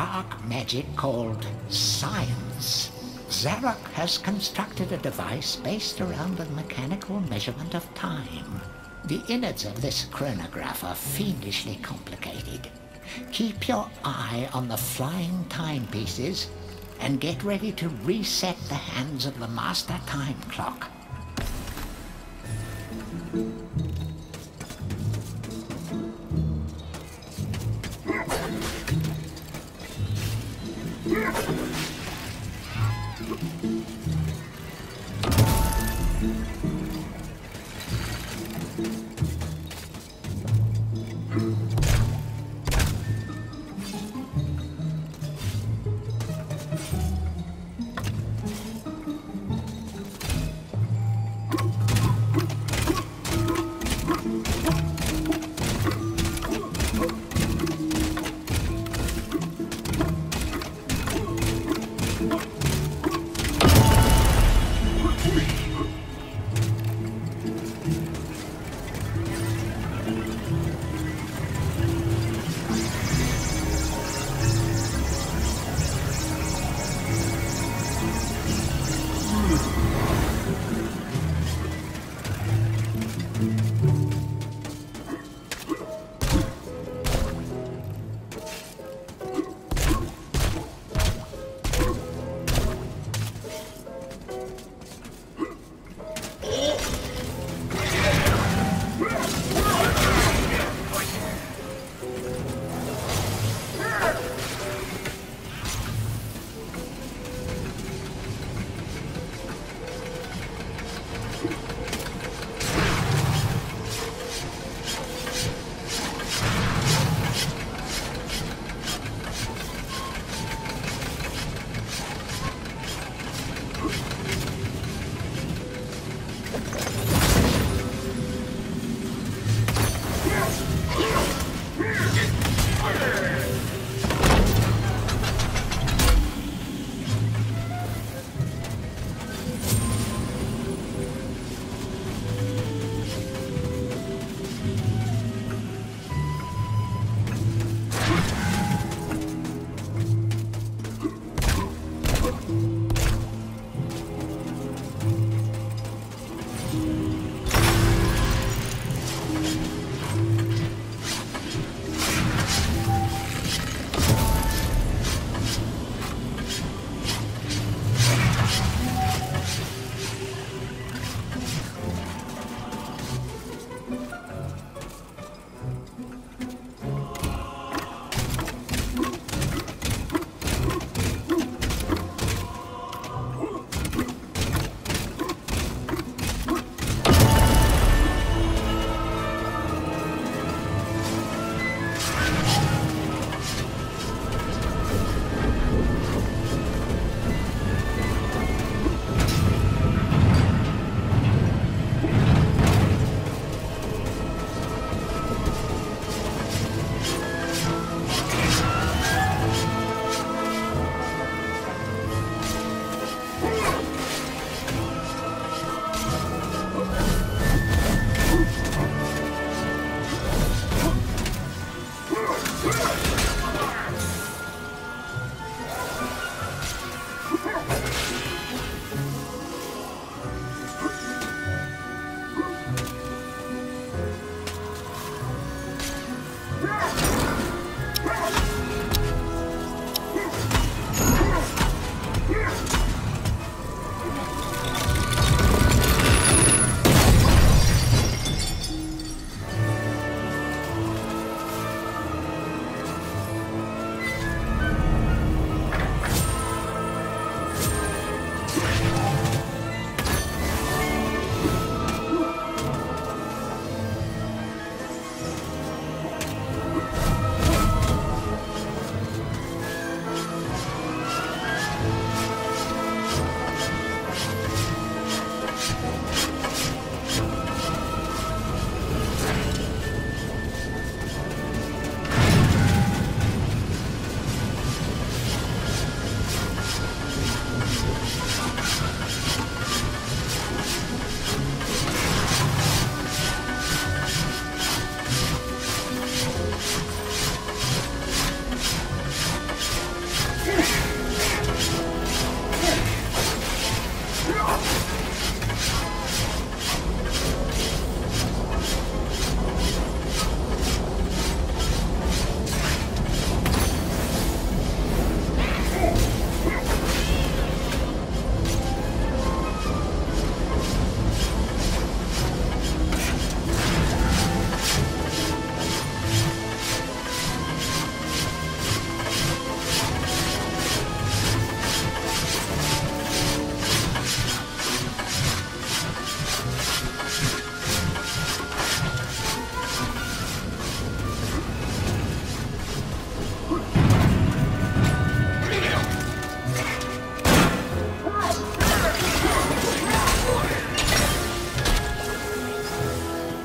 Dark magic called science, Zarok has constructed a device based around the mechanical measurement of time. The innards of this chronograph are fiendishly complicated. Keep your eye on the flying timepieces and get ready to reset the hands of the master time clock.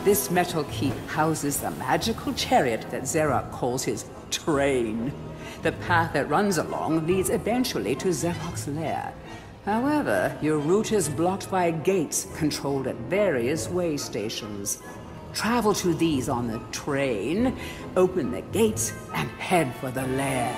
This metal keep houses the magical chariot that Zarok calls his train. The path that runs along leads eventually to Zarok's lair. However, your route is blocked by gates controlled at various way stations. Travel to these on the train, open the gates, and head for the lair.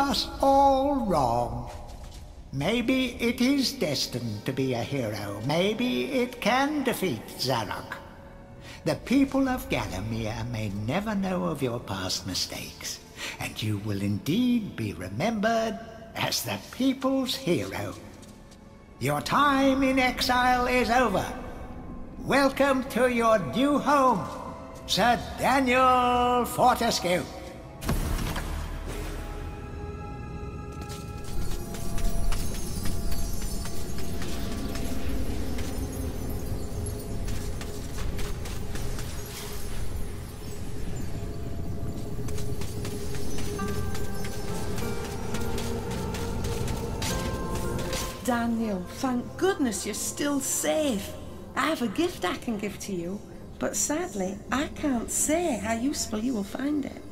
Us all wrong. Maybe it is destined to be a hero. Maybe it can defeat Zarok. The people of Gallowmere may never know of your past mistakes, and you will indeed be remembered as the people's hero. Your time in exile is over. Welcome to your new home, Sir Daniel Fortesque. Daniel, thank goodness you're still safe. I have a gift I can give to you, but sadly, I can't say how useful you will find it.